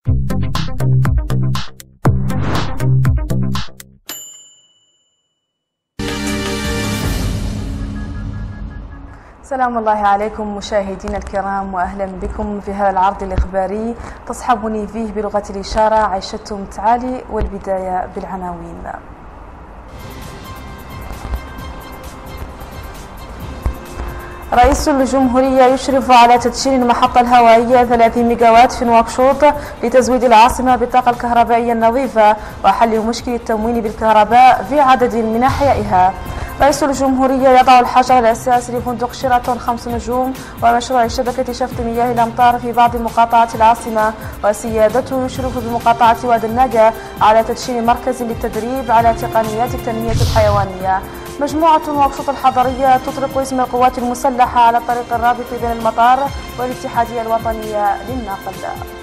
سلام الله عليكم مشاهدينا الكرام وأهلا بكم في هذا العرض الإخباري تصحبني فيه بلغة الإشارة عيشتم تعالي والبداية بالعناوين. رئيس الجمهورية يشرف على تدشين المحطة الهوائية 30 ميجاوات في نواكشوط لتزويد العاصمة بالطاقة الكهربائية النظيفة وحل مشكل التموين بالكهرباء في عدد من أحيائها. رئيس الجمهورية يضع الحجر الأساسي لفندق شيراتون خمس نجوم ومشروع شبكة شفط مياه الأمطار في بعض مقاطعات العاصمة وسيادته يشرف بمقاطعة واد النجا على تدشين مركز للتدريب على تقنيات التنمية الحيوانية مجموعة واكشوط الحضرية تطلق اسم القوات المسلحة على الطريق الرابط بين المطار والاتحادية الوطنية للنقل.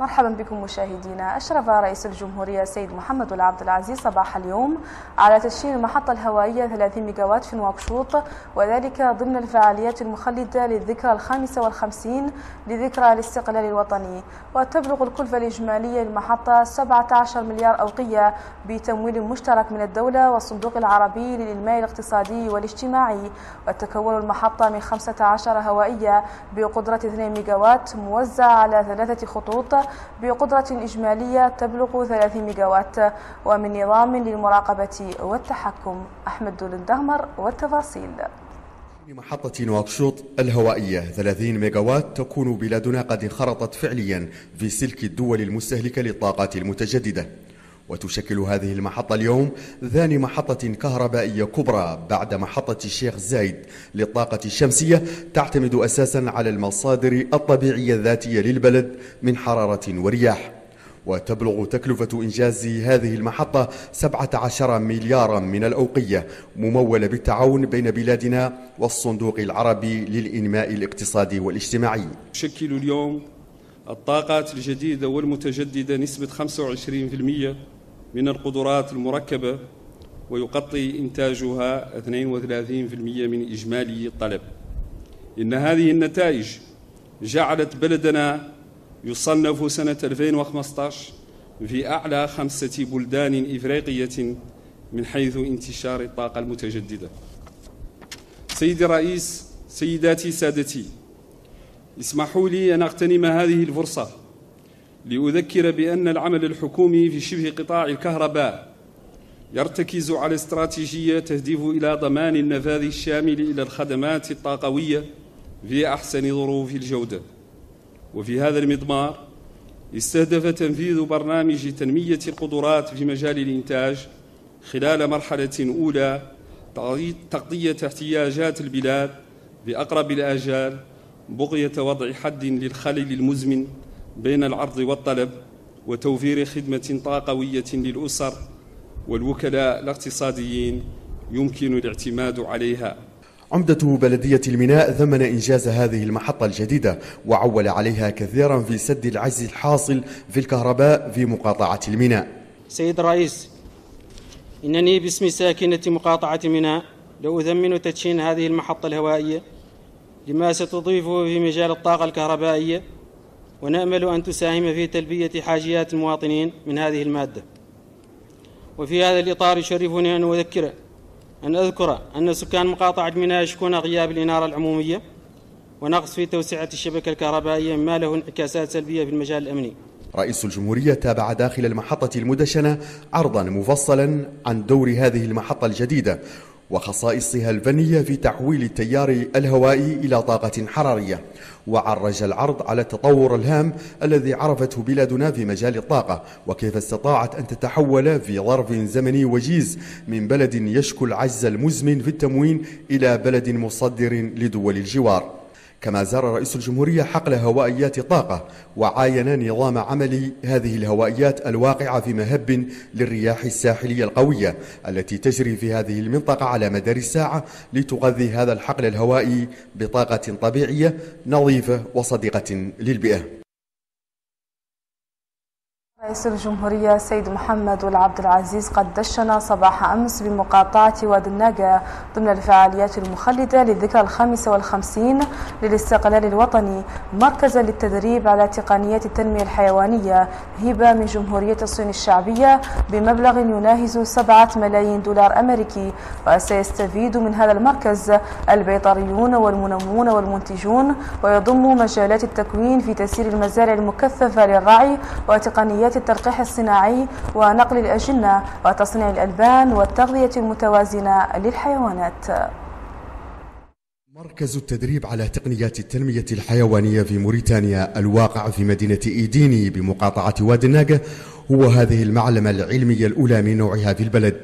مرحبا بكم مشاهدينا. أشرف رئيس الجمهورية السيد محمد العبد العزيز صباح اليوم على تشييد المحطة الهوائية 30 ميجاوات في نواكشوط وذلك ضمن الفعاليات المخلدة للذكرى الخامسة والخمسين لذكرى الاستقلال الوطني. وتبلغ الكلفة الإجمالية للمحطة 17 مليار أوقية بتمويل مشترك من الدولة والصندوق العربي للإنماء الاقتصادي والاجتماعي. وتكون المحطة من 15 هوائية بقدرة 2 ميجاوات موزعة على ثلاثة خطوط بقدرة إجمالية تبلغ 30 ميجاوات ومن نظام للمراقبة والتحكم أحمد دول الدهمر والتفاصيل. محطة نواكشوط الهوائية 30 ميجاوات تكون بلادنا قد انخرطت فعليا في سلك الدول المستهلكة للطاقات المتجددة. وتشكل هذه المحطة اليوم ثاني محطة كهربائية كبرى بعد محطة الشيخ زايد للطاقة الشمسية تعتمد أساسا على المصادر الطبيعية الذاتية للبلد من حرارة ورياح. وتبلغ تكلفة إنجاز هذه المحطة 17 مليارا من الأوقية ممولة بالتعاون بين بلادنا والصندوق العربي للإنماء الاقتصادي والاجتماعي. تشكل اليوم الطاقات الجديدة والمتجددة نسبة 25% من القدرات المركبة ويغطي إنتاجها 32% من إجمالي الطلب إن هذه النتائج جعلت بلدنا يصنف سنة 2015 في أعلى خمسة بلدان إفريقية من حيث انتشار الطاقة المتجددة. سيدي الرئيس سيداتي سادتي اسمحوا لي أن أغتنم هذه الفرصة لأذكر بأن العمل الحكومي في شبه قطاع الكهرباء يرتكز على استراتيجية تهدف إلى ضمان النفاذ الشامل إلى الخدمات الطاقوية في أحسن ظروف الجودة. وفي هذا المضمار استهدف تنفيذ برنامج تنمية القدرات في مجال الإنتاج خلال مرحلة أولى تغطية احتياجات البلاد بأقرب الآجال بغية وضع حد للخلل المزمن بين العرض والطلب وتوفير خدمة طاقوية للأسر والوكلاء الاقتصاديين يمكن الاعتماد عليها. عمدة بلدية الميناء ثمن إنجاز هذه المحطة الجديدة وعول عليها كثيرا في سد العجز الحاصل في الكهرباء في مقاطعة الميناء. سيد الرئيس إنني باسم ساكنة مقاطعة ميناء لو أثمن تدشين هذه المحطة الهوائية لما ستضيفه في مجال الطاقة الكهربائية ونأمل أن تساهم في تلبية حاجيات المواطنين من هذه المادة. وفي هذا الإطار يشرفني أن أذكر أن أذكر أن سكان مقاطعة منى يشكون غياب الإنارة العمومية ونقص في توسعة الشبكة الكهربائية مما له انعكاسات سلبية في المجال الأمني. رئيس الجمهورية تابع داخل المحطة المدشنة عرضا مفصلا عن دور هذه المحطة الجديدة وخصائصها الفنية في تحويل التيار الهوائي إلى طاقة حرارية وعرج العرض على التطور الهام الذي عرفته بلادنا في مجال الطاقة وكيف استطاعت أن تتحول في ظرف زمني وجيز من بلد يشكو العجز المزمن في التموين إلى بلد مصدر لدول الجوار. كما زار رئيس الجمهورية حقل هوائيات طاقة وعاين نظام عمل هذه الهوائيات الواقعة في مهب للرياح الساحلية القوية التي تجري في هذه المنطقة على مدار الساعة لتغذي هذا الحقل الهوائي بطاقة طبيعية نظيفة وصديقة للبيئة. رئيس الجمهورية السيد محمد والعبد العزيز قد دشن صباح أمس بمقاطعة وادي الناقة ضمن الفعاليات المخلدة للذكرى الخامسة والخمسين للاستقلال الوطني مركزا للتدريب على تقنيات التنمية الحيوانية هبة من جمهورية الصين الشعبية بمبلغ يناهز سبعة ملايين دولار أمريكي وسيستفيد من هذا المركز البيطريون والمنمون والمنتجون ويضم مجالات التكوين في تسيير المزارع المكثفة للرعي وتقنيات التلقيح الصناعي ونقل الأجنة وتصنيع الألبان والتغذية المتوازنة للحيوانات. مركز التدريب على تقنيات التنمية الحيوانية في موريتانيا الواقع في مدينة إيديني بمقاطعة وادي الناقة هو هذه المعلمة العلمية الأولى من نوعها في البلد.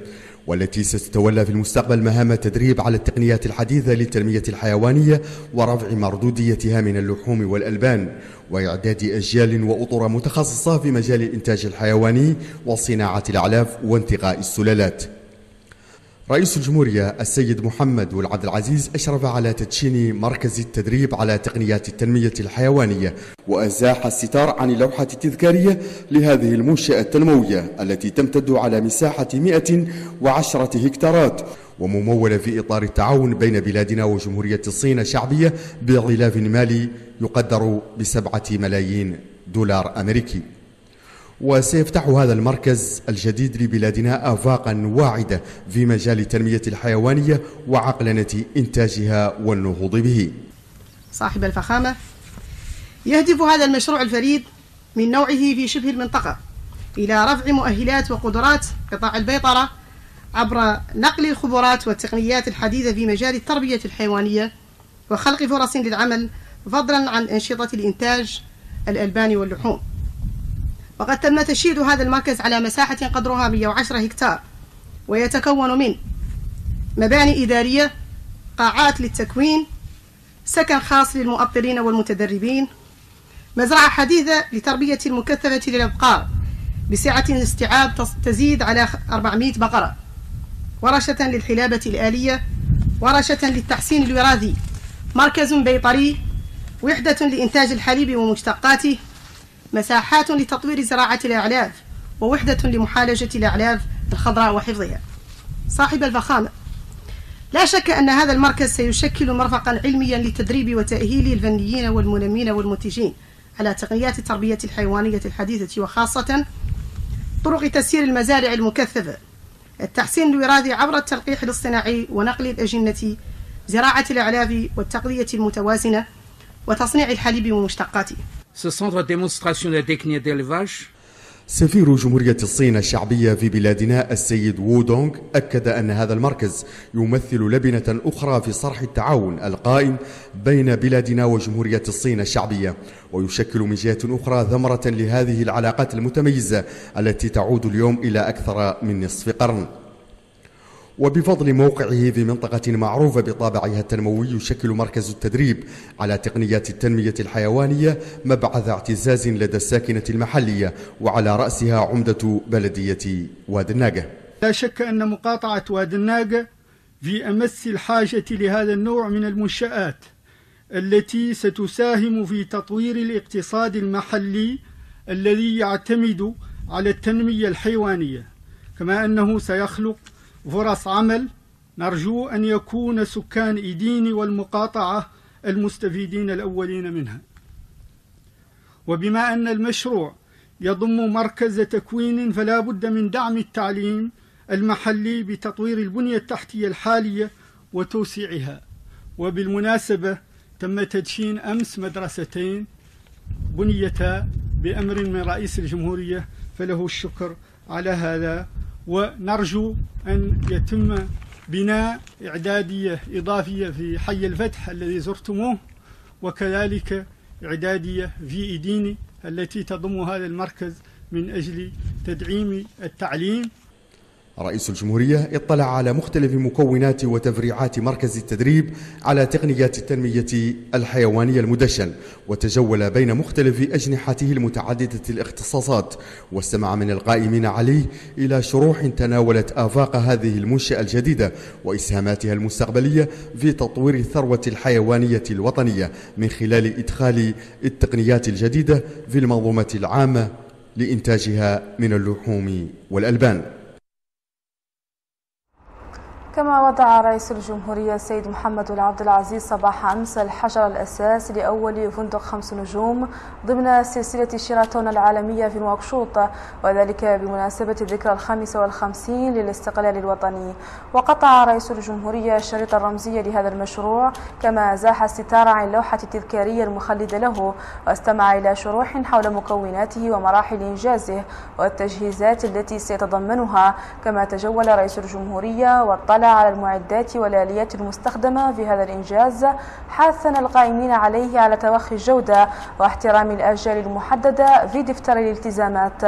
والتي ستتولى في المستقبل مهام التدريب على التقنيات الحديثة للتنمية الحيوانية ورفع مردوديتها من اللحوم والألبان وإعداد أجيال وأطر متخصصة في مجال الإنتاج الحيواني وصناعة الأعلاف وانتقاء السلالات. رئيس الجمهورية السيد محمد والعبد العزيز أشرف على تدشين مركز التدريب على تقنيات التنمية الحيوانية وأزاح الستار عن اللوحة التذكارية لهذه المنشأة التنموية التي تمتد على مساحة 110 هكتارات وممولة في إطار التعاون بين بلادنا وجمهورية الصين الشعبية بغلاف مالي يقدر بسبعة ملايين دولار أمريكي. وسيفتح هذا المركز الجديد لبلادنا آفاقا واعدة في مجال التنمية الحيوانية وعقلنة إنتاجها والنهوض به. صاحب الفخامة يهدف هذا المشروع الفريد من نوعه في شبه المنطقة إلى رفع مؤهلات وقدرات قطاع البيطرة عبر نقل الخبرات والتقنيات الحديثة في مجال التربية الحيوانية وخلق فرص للعمل فضلا عن أنشطة الإنتاج الألباني واللحوم. وقد تم تشييد هذا المركز على مساحة قدرها 110 هكتار ويتكون من مباني إدارية قاعات للتكوين سكن خاص للمؤطرين والمتدربين مزرعة حديثة لتربية المكثفة للأبقار بسعة استيعاب تزيد على 400 بقرة ورشة للحلابة الآلية ورشة للتحسين الوراثي مركز بيطري وحدة لإنتاج الحليب ومشتقاته مساحات لتطوير زراعة الأعلاف ووحدة لمحالجة الأعلاف الخضراء وحفظها. صاحب الفخامة لا شك أن هذا المركز سيشكل مرفقا علميا لتدريب وتأهيل الفنيين والمنمين والمنتجين على تقنيات التربية الحيوانية الحديثة وخاصة طرق تسيير المزارع المكثفة. التحسين الوراثي عبر التلقيح الاصطناعي ونقل الأجنة زراعة الأعلاف والتغذية المتوازنة وتصنيع الحليب ومشتقاته. Ce centre de démonstration d'élevage سفير جمهورية الصين الشعبية في بلادنا السيد وو دونغ أكد أن هذا المركز يمثل لبنة أخرى في صرح التعاون القائم بين بلادنا وجمهورية الصين الشعبية ويشكل من جهة أخرى ثمرة لهذه العلاقات المتميزة التي تعود اليوم إلى أكثر من نصف قرن. وبفضل موقعه في منطقة معروفة بطابعها التنموي يشكل مركز التدريب على تقنيات التنمية الحيوانية مبعث اعتزاز لدى الساكنة المحلية وعلى رأسها عمدة بلدية واد الناقة. لا شك أن مقاطعة واد الناقة في أمس الحاجة لهذا النوع من المنشآت التي ستساهم في تطوير الاقتصاد المحلي الذي يعتمد على التنمية الحيوانية كما أنه سيخلق فرص عمل نرجو أن يكون سكان إيدين والمقاطعة المستفيدين الأولين منها. وبما أن المشروع يضم مركز تكوين فلا بد من دعم التعليم المحلي بتطوير البنية التحتية الحالية وتوسيعها. وبالمناسبة تم تدشين أمس مدرستين بنيتا بأمر من رئيس الجمهورية فله الشكر على هذا ونرجو أن يتم بناء إعدادية إضافية في حي الفتح الذي زرتموه وكذلك إعدادية في إيديني التي تضم هذا المركز من أجل تدعيم التعليم. رئيس الجمهورية اطلع على مختلف مكونات وتفريعات مركز التدريب على تقنيات التنمية الحيوانية المدشن وتجول بين مختلف أجنحته المتعددة الاختصاصات. واستمع من القائمين عليه إلى شروح تناولت آفاق هذه المنشأة الجديدة وإسهاماتها المستقبلية في تطوير الثروة الحيوانية الوطنية من خلال إدخال التقنيات الجديدة في المنظومة العامة لإنتاجها من اللحوم والألبان. كما وضع رئيس الجمهورية السيد محمد العبد العزيز صباح أمس الحجر الأساس لأول فندق خمس نجوم ضمن سلسلة شيراتون العالمية في نواكشوط وذلك بمناسبة الذكرى الخامسة والخمسين للاستقلال الوطني. وقطع رئيس الجمهورية الشريط الرمزي لهذا المشروع كما زاح الستار عن اللوحة التذكارية المخلدة له واستمع إلى شروح حول مكوناته ومراحل إنجازه والتجهيزات التي سيتضمنها. كما تجول رئيس الجمهورية واطلع على المعدات والآليات المستخدمة في هذا الإنجاز حاثا القائمين عليه على توخي الجودة واحترام الآجال المحددة في دفتر الالتزامات.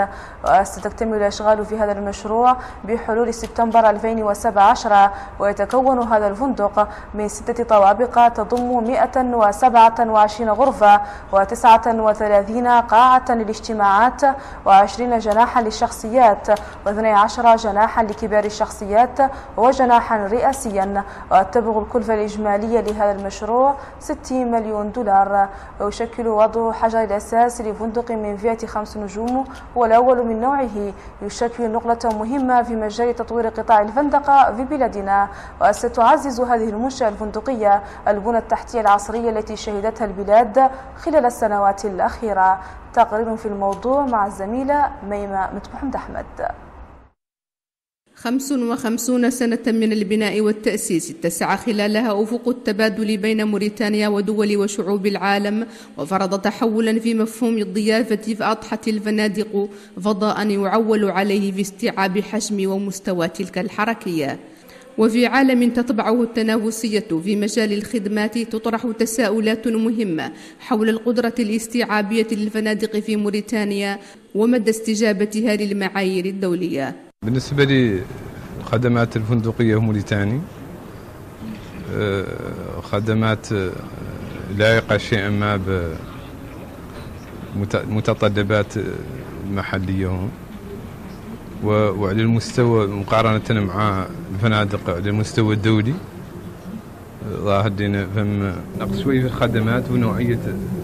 وستكتمل الأشغال في هذا المشروع بحلول سبتمبر 2017 ويتكون هذا الفندق من ستة طوابق تضم 127 غرفة و39 قاعة للاجتماعات و20 جناحا للشخصيات و12 جناحا لكبار الشخصيات وجناحا رئاسيا. وتبلغ الكلفة الإجمالية لهذا المشروع 60 مليون دولار. ويشكل وضع حجر الأساس لفندق من فئة خمس نجوم والأول من نوعه. يشكل نقلة مهمة في مجال تطوير قطاع الفندقة في بلادنا. وستعزز هذه المنشأة الفندقية البنى التحتية العصرية التي شهدتها البلاد خلال السنوات الأخيرة. تقرير في الموضوع مع الزميلة ميمة متمحمد أحمد خمس وخمسون سنة من البناء والتأسيس اتسع خلالها أفق التبادل بين موريتانيا ودول وشعوب العالم وفرض تحولا في مفهوم الضيافة فأضحت الفنادق فضاء يعول عليه في استيعاب حجم ومستوى تلك الحركية. وفي عالم تطبعه التنافسية في مجال الخدمات تطرح تساؤلات مهمة حول القدرة الاستيعابية للفنادق في موريتانيا ومدى استجابتها للمعايير الدولية. بالنسبة لي خدمات الفندقية موريتاني خدمات لائقة شيئا ما بمتطلبات المحلية هون وعلى المستوى مقارنة مع الفنادق على المستوى الدولي ظاهر لنا فهم نقص شوي في الخدمات ونوعية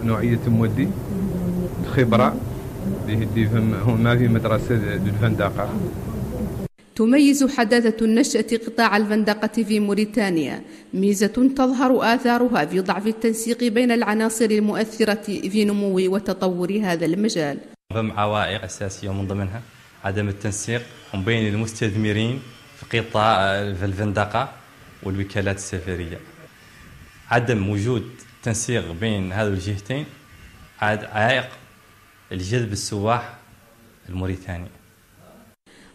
نوعية المودي الخبرة اللي فهم هون ما في مدرسة للفندقة. تميز حداثة نشأة قطاع الفندقة في موريتانيا. ميزة تظهر آثارها في ضعف التنسيق بين العناصر المؤثرة في نمو وتطور هذا المجال. فم عوائق أساسية ومن ضمنها عدم التنسيق بين المستثمرين في قطاع الفندقة والوكالات السفرية. عدم وجود تنسيق بين هذه الجهتين عائق لجذب السواح الموريتاني.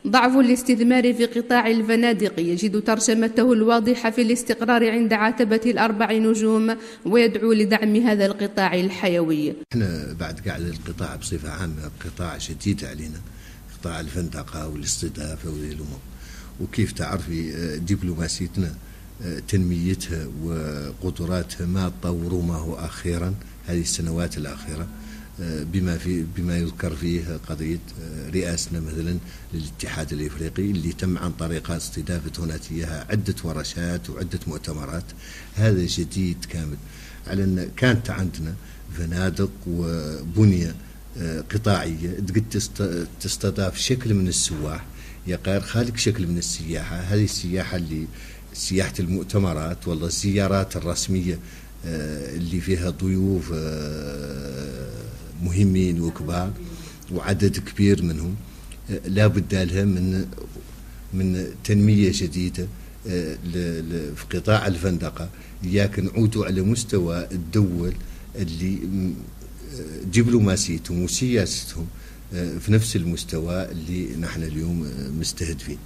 ضعف الاستثمار في قطاع الفنادق. يجد ترجمته الواضحة في الاستقرار عند عتبة الأربع نجوم ويدعو لدعم هذا القطاع الحيوي. إحنا بعد قاعد القطاع بصفة عامة قطاع شديد علينا قطاع الفندقة والاستضافة وذي الأمور وكيف تعرفي دبلوماسيتنا تنميتها وقدراتها ما تطوروا ما هو أخيرا هذه السنوات الأخيرة. بما في بما يذكر فيه قضية رئاسنا مثلا للاتحاد الإفريقي اللي تم عن طريق استضافة هناك إياها عدة ورشات وعدة مؤتمرات. هذا جديد كامل. على أن كانت عندنا فنادق وبنية قطاعية تقد تستضاف شكل من السواح. يقار خالق شكل من السياحة. هذه السياحة اللي سياحة المؤتمرات والله الزيارات الرسمية اللي فيها ضيوف مهمين وكبار وعدد كبير منهم. لا بد لها من من تنمية جديدة في قطاع الفندقة. لكن عودوا على مستوى الدول اللي دبلوماسيتهم وسياستهم في نفس المستوى اللي نحن اليوم مستهدفين.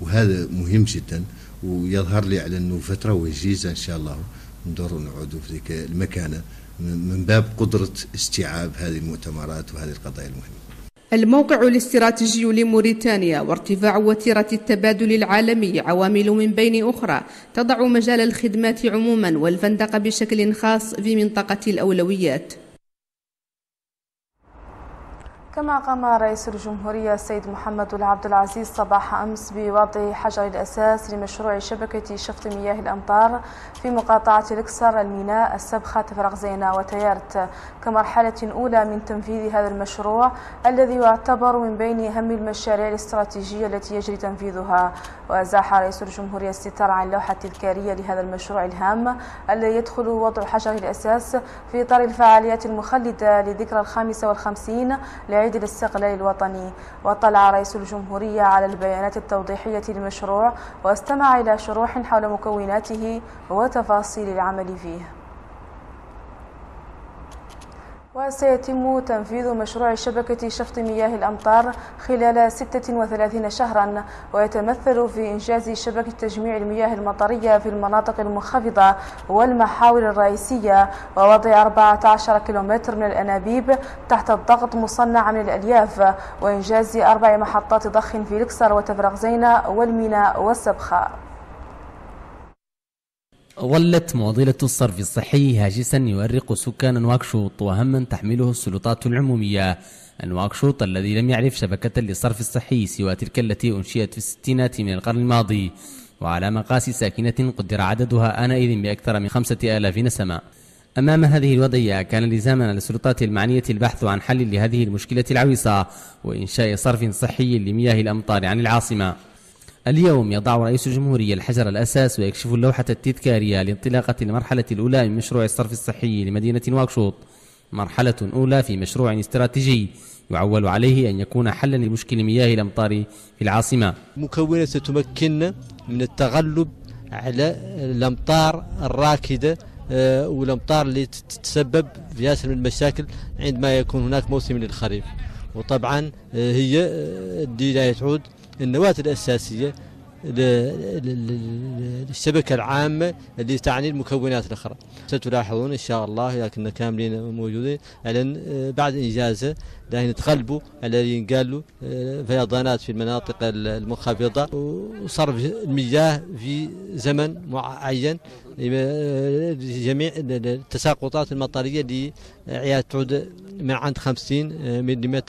وهذا مهم جدا. ويظهر لي على إنه فترة وجيزة إن شاء الله ندور نعود في ذيك المكانة. من باب قدرة استيعاب هذه المؤتمرات وهذه القضايا المهمة. الموقع الاستراتيجي لموريتانيا وارتفاع وتيرة التبادل العالمي عوامل من بين أخرى تضع مجال الخدمات عموما والفندقة بشكل خاص في منطقة الأولويات. كما قام رئيس الجمهورية السيد محمد العبد العزيز صباح أمس بوضع حجر الأساس لمشروع شبكة شفط مياه الأمطار في مقاطعة الإكسر الميناء السبخة تفرغزينة وتيارت. كمرحلة أولى من تنفيذ هذا المشروع الذي يعتبر من بين أهم المشاريع الاستراتيجية التي يجري تنفيذها. وأزاح رئيس الجمهورية الستار عن لوحة تذكارية لهذا المشروع الهام الذي يدخل وضع حجر الأساس في إطار الفعاليات المخلدة لذكرى الخامسة والخمسين لعيد الاستقلال الوطني واطلع رئيس الجمهورية على البيانات التوضيحية للمشروع واستمع إلى شروح حول مكوناته وتفاصيل العمل فيه. وسيتم تنفيذ مشروع شبكة شفط مياه الأمطار خلال 36 شهرا ويتمثل في إنجاز شبكة تجميع المياه المطرية في المناطق المنخفضة والمحاور الرئيسية ووضع 14 كيلومتر من الأنابيب تحت الضغط مصنعة من الألياف وإنجاز أربع محطات ضخ في الكسر وتفرغزينة والميناء والسبخة ظلت معضلة الصرف الصحي هاجسا يؤرق سكان نواكشوط وهما تحمله السلطات العمومية. نواكشوط الذي لم يعرف شبكة للصرف الصحي سوى تلك التي أنشئت في الستينات من القرن الماضي. وعلى مقاس ساكنة قدر عددها آنئذ بأكثر من خمسة آلاف نسمة. أمام هذه الوضعية كان لزاما على السلطات المعنية البحث عن حل لهذه المشكلة العويصة وإنشاء صرف صحي لمياه الأمطار عن العاصمة. اليوم يضع رئيس الجمهورية الحجر الأساس ويكشف اللوحة التذكارية لانطلاقة المرحلة الأولى من مشروع الصرف الصحي لمدينة نواكشوط مرحلة أولى في مشروع استراتيجي يعول عليه أن يكون حلا لمشكل مياه الأمطار في العاصمة. مكونة ستمكننا من التغلب على الأمطار الراكدة آه، والأمطار اللي تتسبب في ياسر من المشاكل عندما يكون هناك موسم للخريف. وطبعا آه، هي آه، اللي تعود النواة الأساسية للشبكة العامة اللي تعني المكونات الأخرى. ستلاحظون إن شاء الله لكن كاملين موجودين على بعد إنجازه لأن نتغلبوا على اللي قالوا آه، فيضانات في المناطق المنخفضة وصرف المياه في زمن معين. جميع التساقطات المطرية اللي تعود من عند 50 ملم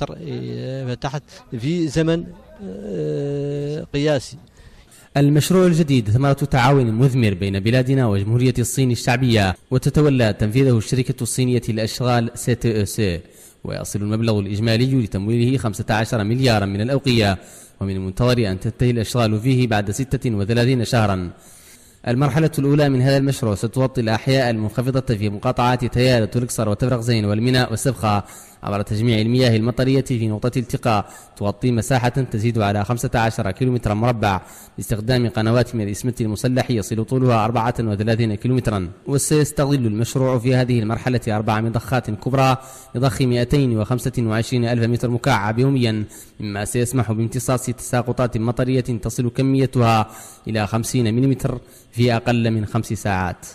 فتحت في زمن آه، قياسي. المشروع الجديد ثمرة تعاون مثمر بين بلادنا وجمهورية الصين الشعبية وتتولى تنفيذه الشركة الصينية للأشغال سي ويصل المبلغ الإجمالي لتمويله 15 مليارا من الأوقية ومن المنتظر أن تنتهي الأشغال فيه بعد 36 شهرا. المرحلة الأولى من هذا المشروع ستغطي الأحياء المنخفضة في مقاطعات تيالة والكسر وتفرغزين والميناء والسبخة. عبر تجميع المياه المطرية في نقطة التقاء. تغطي مساحة تزيد على 15 كيلومترا مربع. باستخدام قنوات من الإسمنت المسلح يصل طولها 34 كيلومترا. وسيستغل المشروع في هذه المرحلة أربع مضخات كبرى. لضخ 225 ألف متر مكعب يوميا. مما سيسمح بامتصاص تساقطات مطرية تصل كميتها إلى 50 ملم في أقل من خمس ساعات.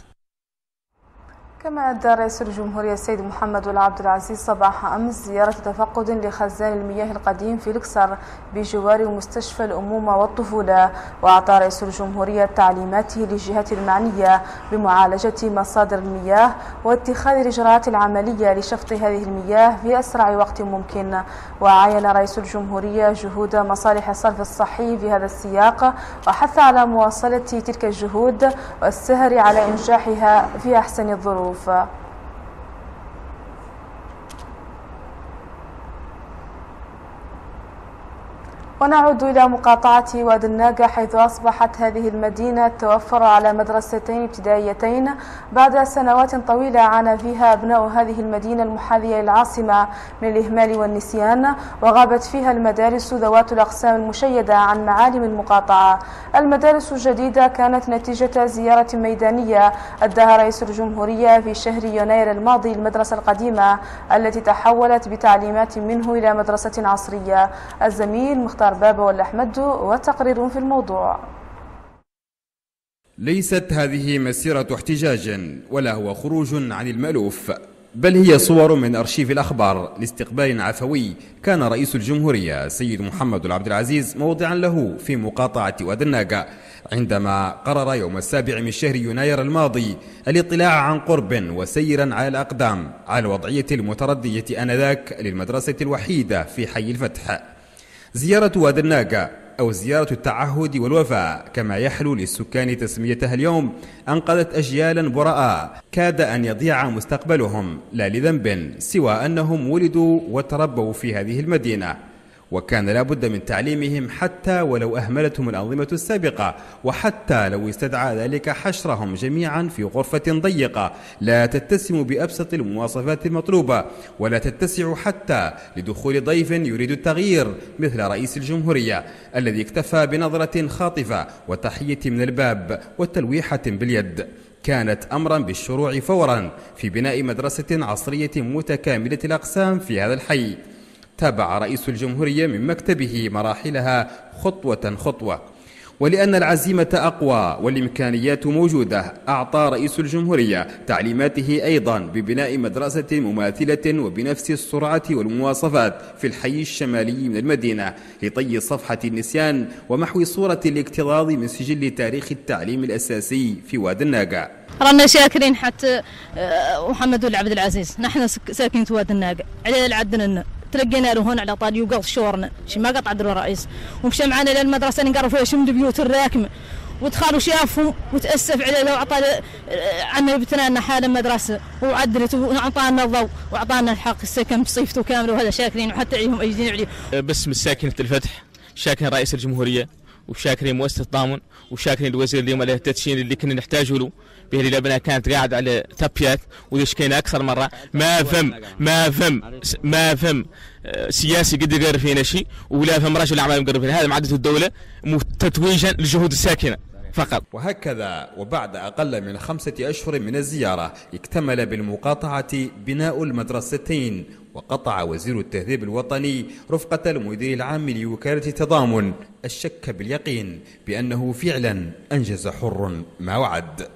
كما أدى رئيس الجمهورية السيد محمد العبد العزيز صباح أمس زيارة تفقد لخزان المياه القديم في الكسر بجوار مستشفى الأمومة والطفولة. وأعطى رئيس الجمهورية تعليماته للجهات المعنية بمعالجة مصادر المياه واتخاذ الإجراءات العملية لشفط هذه المياه في أسرع وقت ممكن. وعين رئيس الجمهورية جهود مصالح الصرف الصحي في هذا السياق وحث على مواصلة تلك الجهود والسهر على إنجاحها في أحسن الظروف. الظروف ونعود إلى مقاطعة واد الناقة حيث أصبحت هذه المدينة توفر على مدرستين ابتدائيتين بعد سنوات طويلة عانى فيها أبناء هذه المدينة المحاذية للعاصمة من الإهمال والنسيان وغابت فيها المدارس ذوات الأقسام المشيدة عن معالم المقاطعة. المدارس الجديدة كانت نتيجة زيارة ميدانية أداها رئيس الجمهورية في شهر يناير الماضي المدرسة القديمة التي تحولت بتعليمات منه إلى مدرسة عصرية. الزميل مختار مختار بابا ولا أحمد وتقرير في الموضوع. ليست هذه مسيرة احتجاج ولا هو خروج عن المألوف بل هي صور من أرشيف الأخبار لاستقبال عفوي كان رئيس الجمهورية سيد محمد العبد العزيز موضعا له في مقاطعة وادناقة عندما قرر يوم السابع من شهر يناير الماضي الاطلاع عن قرب وسيرا على الأقدام على الوضعية المتردية آنذاك للمدرسة الوحيدة في حي الفتح. زيارة وادناقة أو زيارة التعهد والوفاء كما يحلو للسكان تسميتها اليوم أنقذت أجيالا براء كاد أن يضيع مستقبلهم لا لذنب سوى أنهم ولدوا وتربوا في هذه المدينة. وكان لا بد من تعليمهم حتى ولو أهملتهم الأنظمة السابقة وحتى لو استدعى ذلك حشرهم جميعا في غرفة ضيقة. لا تتسم بأبسط المواصفات المطلوبة ولا تتسع حتى لدخول ضيف يريد التغيير مثل رئيس الجمهورية الذي اكتفى بنظرة خاطفة وتحية من الباب وتلويحة باليد. كانت أمرا بالشروع فورا في بناء مدرسة عصرية متكاملة الأقسام في هذا الحي. تابع رئيس الجمهورية من مكتبه مراحلها خطوة خطوة. ولأن العزيمة أقوى والإمكانيات موجودة أعطى رئيس الجمهورية تعليماته أيضا ببناء مدرسة مماثلة وبنفس السرعة والمواصفات في الحي الشمالي من المدينة لطي صفحة النسيان ومحو صورة الاكتظاظ من سجل تاريخ التعليم الأساسي في واد الناقة. رانا شاكرين حتى محمد العبد العزيز. نحن ساكنين في واد الناقة. على العدن تلقينا له هون على طال يوقف شورنا شي ما قطع درو رئيس. ومشى معنا للمدرسه نقرأ فيها شمد بيوت الراكمه ودخلوا شافهم وتأسف عليه لو أعطى عنا بتنا حال المدرسة. وعدلت وأعطانا الضوء وأعطانا الحق السكن بصيفته كامله وهذا شاكرين وحتى عليهم ايدين عليه باسم ساكنة الفتح شاكرين رئيس الجمهورية وشاكرين مؤسسة الضامن وشاكرين الوزير اليوم على التدشين اللي كنا نحتاجه له. به اللي لبنى كانت قاعد على تبيات ويشكينا أكثر مرة. ما فهم ما فهم ما فهم سياسي قد يقرر فينا شيء ولا فهم رجل أعمال يقرر فينا. هذا معدة الدولة تتويجا لجهود الساكنة فقط. وهكذا وبعد أقل من خمسة أشهر من الزيارة اكتمل بالمقاطعة بناء المدرستين وقطع وزير التهذيب الوطني رفقة المدير العام لوكالة التضامن الشك باليقين بأنه فعلا أنجز حر ما وعد.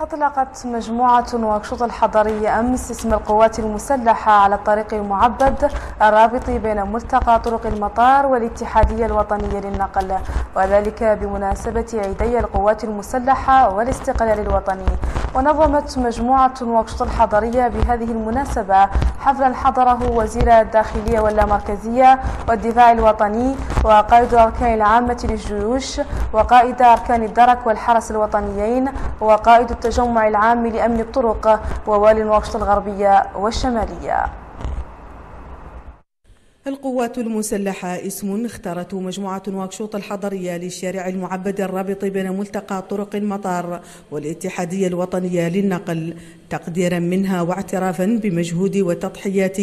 أطلقت مجموعة نواكشوط الحضرية أمس اسم القوات المسلحة على الطريق المعبد الرابط بين ملتقى طرق المطار والاتحادية الوطنية للنقل وذلك بمناسبة عيدي القوات المسلحة والاستقلال الوطني. ونظمت مجموعة نواكشوط الحضرية بهذه المناسبة حفلا حضره وزير الداخلية واللامركزية والدفاع الوطني وقائد الأركان العامة للجيوش وقائد أركان الدرك والحرس الوطنيين وقائد التجمع العام لأمن الطرق ووالي نواكشوط الغربية والشمالية. القوات المسلحة اسم اختارته مجموعة واكشوط الحضرية للشارع المعبد الرابط بين ملتقى طرق المطار والاتحادية الوطنية للنقل تقديرا منها واعترافا بمجهود وتضحيات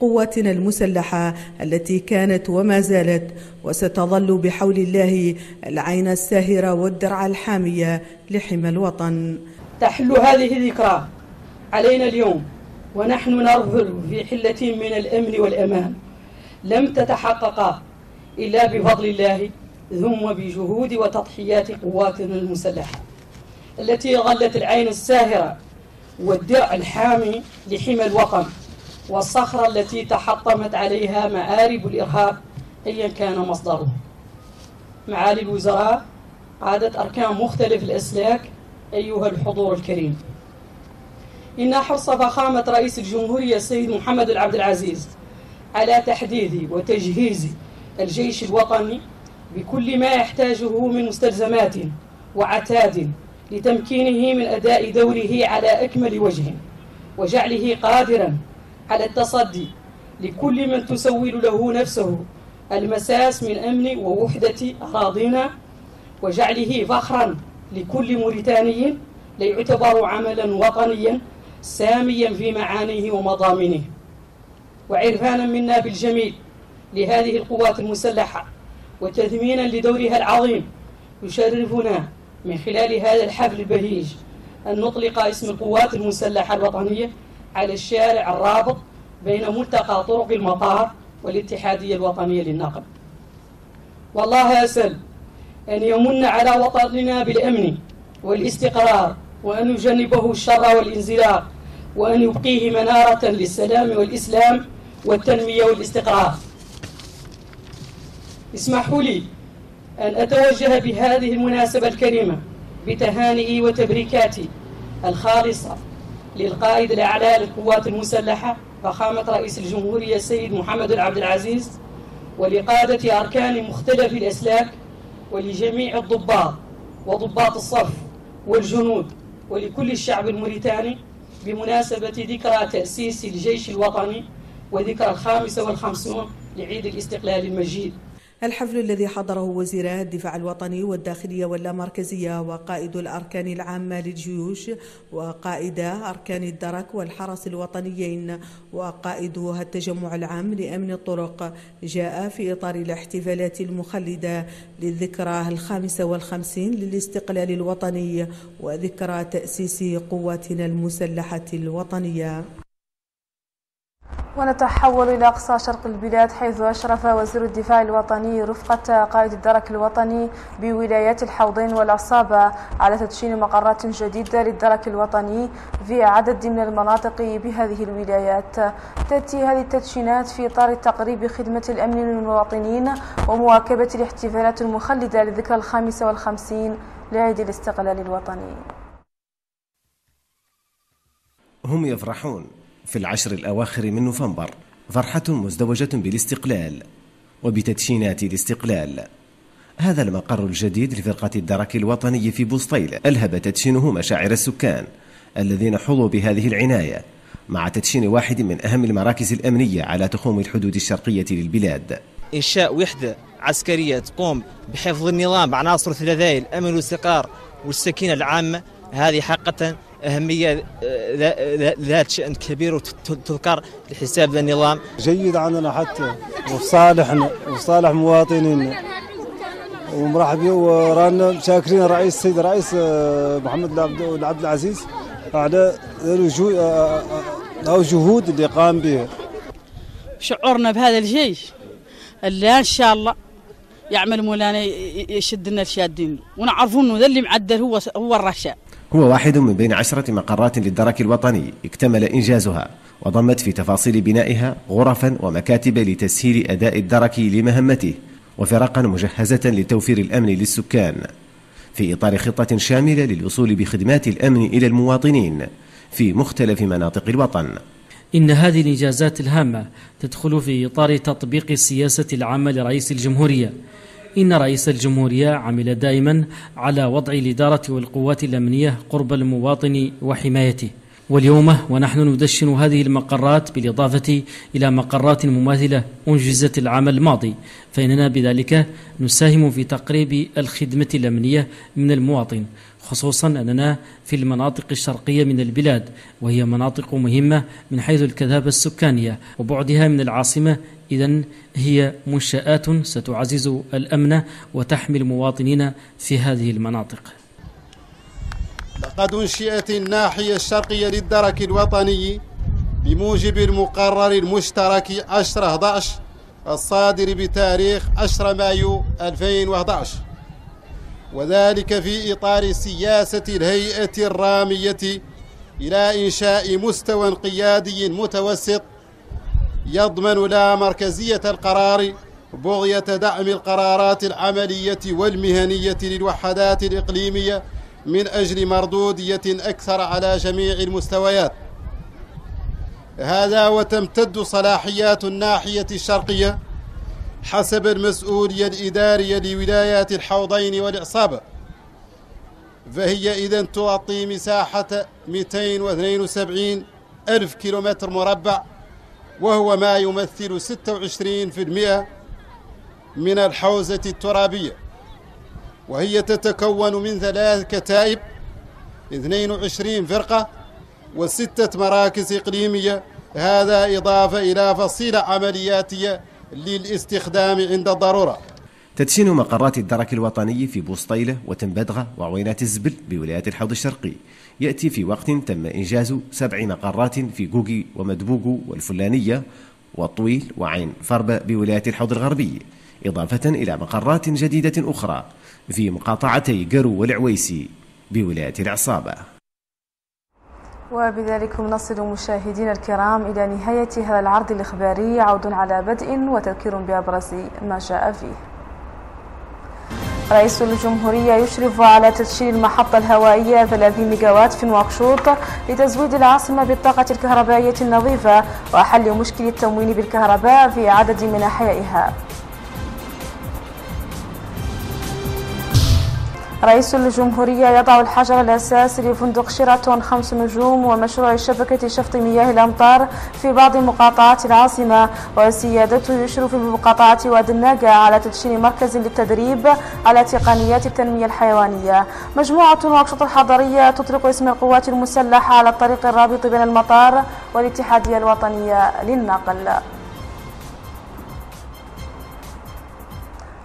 قواتنا المسلحة التي كانت وما زالت وستظل بحول الله العين الساهرة والدرع الحامية لحمى الوطن. تحل هذه الذكرى علينا اليوم ونحن نرذل في حلة من الأمن والأمان. لم تتحقق إلا بفضل الله ثم بجهود وتضحيات قواتنا المسلحة التي ظلت العين الساهرة والدرع الحامي لحمى الوطن والصخرة التي تحطمت عليها مآرب الإرهاب أيا كان مصدره. معالي الوزراء قادة أركان مختلف الأسلاك أيها الحضور الكريم. إن حرص فخامة رئيس الجمهورية السيد محمد العبد العزيز على تحديد وتجهيز الجيش الوطني بكل ما يحتاجه من مستلزمات وعتاد لتمكينه من أداء دوره على أكمل وجه وجعله قادرا على التصدي لكل من تسول له نفسه المساس من أمن ووحدة أراضينا وجعله فخرا لكل موريتاني ليعتبر عملا وطنيا ساميا في معانيه ومضامنه وعرفانا منا بالجميل لهذه القوات المسلحة وتثمينا لدورها العظيم. يشرفنا من خلال هذا الحفل البهيج أن نطلق اسم القوات المسلحة الوطنية على الشارع الرابط بين ملتقى طرق المطار والاتحادية الوطنية للنقل والله أسأل أن يمن على وطننا بالأمن والاستقرار وأن يجنبه الشر والانزلاق وأن يبقيه منارة للسلام والإسلام والتنمية والاستقرار. اسمحوا لي أن أتوجه بهذه المناسبة الكريمة بتهانئي وتبريكاتي الخالصة للقائد الأعلى للقوات المسلحة فخامة رئيس الجمهورية السيد محمد عبد العزيز ولقادة أركان مختلف الأسلاك ولجميع الضباط وضباط الصف والجنود ولكل الشعب الموريتاني بمناسبة ذكرى تأسيس الجيش الوطني وذكرى الخامسة والخمسون لعيد الاستقلال المجيد. الحفل الذي حضره وزيرا الدفاع الوطني والداخلية واللامركزية وقائد الأركان العامة للجيوش وقائدا أركان الدرك والحرس الوطنيين وقائدو التجمع العام لأمن الطرق جاء في إطار الاحتفالات المخلدة للذكرى الخامسة والخمسين للاستقلال الوطني وذكرى تأسيس قواتنا المسلحة الوطنية. ونتحول إلى أقصى شرق البلاد حيث أشرف وزير الدفاع الوطني رفقة قائد الدرك الوطني بولايات الحوضين والعصابة على تدشين مقرات جديدة للدرك الوطني في عدد من المناطق بهذه الولايات. تأتي هذه التدشينات في إطار تقريب خدمة الأمن للمواطنين ومواكبة الاحتفالات المخلدة للذكرى الخامسة والخمسين لعيد الاستقلال الوطني. هم يفرحون. في العشر الأواخر من نوفمبر فرحة مزدوجة بالاستقلال وبتدشينات الاستقلال. هذا المقر الجديد لفرقة الدرك الوطني في بوسطيل. ألهب تدشينه مشاعر السكان الذين حظوا بهذه العناية مع تدشين واحد من أهم المراكز الأمنية على تخوم الحدود الشرقية للبلاد. إنشاء وحدة عسكرية تقوم بحفظ النظام بعناصر ثلاثي الأمن والاستقرار والسكينة العامة. هذه حقا أهمية ذات شأن كبير وتذكر لحساب النظام. جيد عندنا حتى وفي صالحنا وفي صالح مواطنينا ومرحب ورانا شاكرين الرئيس السيد الرئيس محمد عبد العزيز. على الجهود اللي قام بها شعورنا بهذا الجيش اللي إن شاء الله يعمل مولانا يشد لنا الشادين ونعرفوا انه ذا اللي معدل هو هو الرشا. هو واحد من بين عشرة مقرات للدرك الوطني اكتمل إنجازها وضمت في تفاصيل بنائها غرفا ومكاتب لتسهيل أداء الدرك لمهمته وفرقا مجهزة لتوفير الأمن للسكان. في إطار خطة شاملة للوصول بخدمات الأمن إلى المواطنين في مختلف مناطق الوطن. إن هذه الإنجازات الهامة تدخل في إطار تطبيق السياسة العامة لرئيس الجمهورية إن رئيس الجمهورية عمل دائما على وضع الإدارة والقوات الأمنية قرب المواطن وحمايته. واليوم ونحن ندشن هذه المقرات بالإضافة إلى مقرات مماثلة أنجزت العام الماضي فإننا بذلك نساهم في تقريب الخدمة الأمنية من المواطن خصوصا أننا في المناطق الشرقية من البلاد وهي مناطق مهمة من حيث الكثافة السكانية وبعدها من العاصمة إذا هي منشآت ستعزز الأمن وتحمي المواطنين في هذه المناطق. لقد أنشئت الناحية الشرقية للدرك الوطني بموجب المقرر المشترك 10 11 الصادر بتاريخ 10 مايو 2011 وذلك في إطار سياسة الهيئة الرامية إلى إنشاء مستوى قيادي متوسط يضمن لا مركزية القرار بغية دعم القرارات العملية والمهنية للوحدات الإقليمية من أجل مردودية أكثر على جميع المستويات. هذا وتمتد صلاحيات الناحية الشرقية حسب المسؤولية الإدارية لولايات الحوضين والإعصابة فهي إذا تغطي مساحة 272 ألف كيلومتر مربع وهو ما يمثل 26% من الحوزة الترابية. وهي تتكون من ثلاث كتائب 22 فرقة وستة مراكز إقليمية. هذا إضافة إلى فصيلة عملياتية للاستخدام عند الضرورة. تدشين مقرات الدرك الوطني في بوسطيلة وتنبدغة وعوينات الزبل بولايات الحوض الشرقي. يأتي في وقت تم إنجاز سبع مقرات في جوجي ومدبوغو والفلانية والطويل وعين فربة بولاية الحوض الغربي إضافة إلى مقرات جديدة أخرى في مقاطعتي قرو والعويسي بولاية العصابة. وبذلك نصل مشاهدينا الكرام إلى نهاية هذا العرض الإخباري عود على بدء وتذكير بأبرز ما جاء فيه. رئيس الجمهورية يشرف على تدشين المحطة الهوائية 30 ميجاوات في نواكشوط لتزويد العاصمة بالطاقة الكهربائية النظيفة وحل مشكل التموين بالكهرباء في عدد من أحيائها. رئيس الجمهورية يضع الحجر الأساس لفندق شيراتون خمس نجوم ومشروع شبكة شفط مياه الأمطار في بعض مقاطعات العاصمة وسيادته يشرف بمقاطعة وادي الناقة على تدشين مركز للتدريب على تقنيات التنمية الحيوانية. مجموعة نواكشوط الحضرية تطلق اسم القوات المسلحة على الطريق الرابط بين المطار والاتحادية الوطنية للنقل.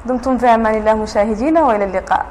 دمتم في أمان الله مشاهدينا وإلى اللقاء.